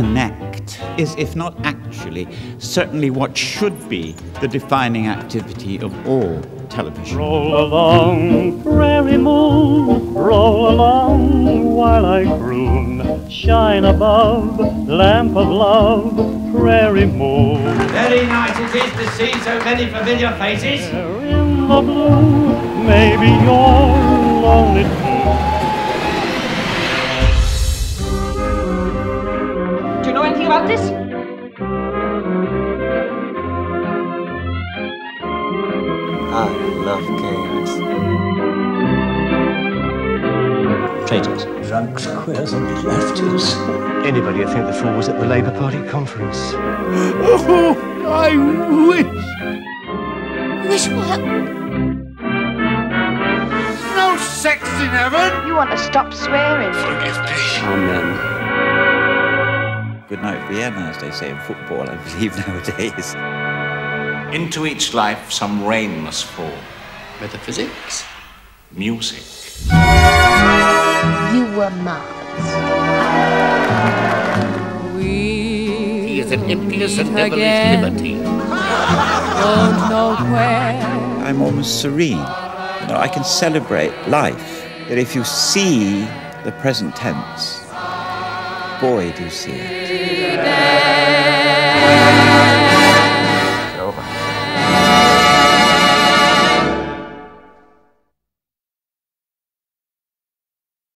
connect is, if not actually, certainly what should be the defining activity of all television. Roll along, prairie moon, roll along while I croon. Shine above, lamp of love, prairie moon. Very nice it is to see so many familiar faces. There in the blue, maybe you're about this? I love games. Traitors. Drunks, queers, and lefties. Anybody would think the fool was at the Labour Party conference. Oh, I wish. Wish what? No sex in heaven. You want to stop swearing? Forgive me. Amen. Good night, Vienna, as they say in football, I believe nowadays. Into each life some rain must fall. Metaphysics? Music. You were Mars. He is an impious and devilish again. libertine. Don't know where. I'm almost serene. You know, I can celebrate life. That if you see the present tense, boy, do you see it.